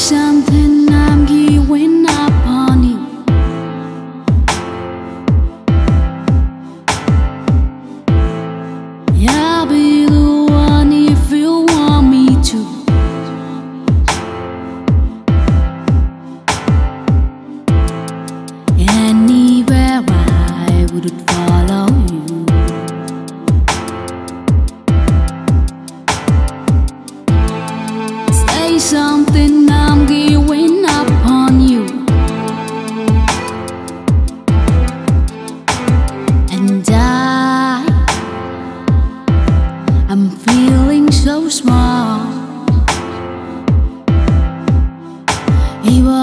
something I'm giving up on you. I'll be the one if you want me to. Anywhere I would follow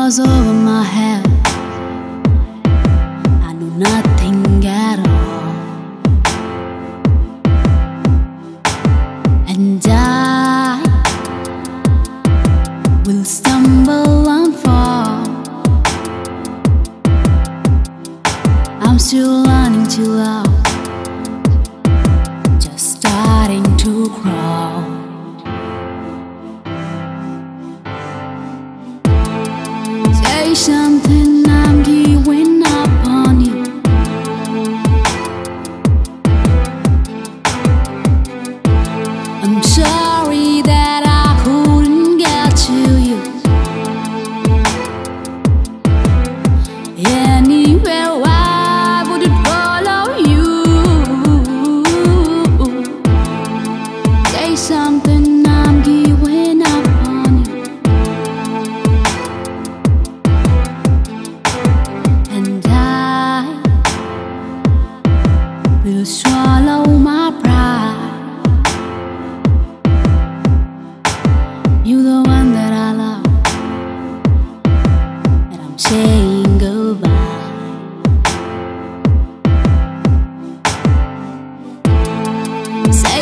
Was over my head. I know nothing at all. And I will stumble and fall. I'm still learning to love, just starting to crawl. Something, I'm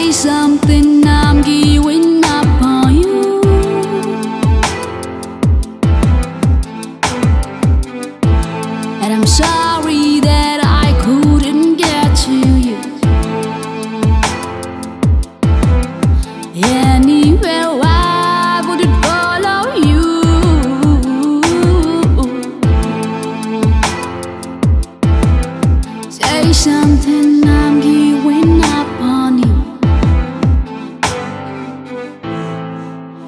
Say something, I'm giving up on you. And I'm sorry that I couldn't get to you. Anywhere I would follow you. Say something, I'm giving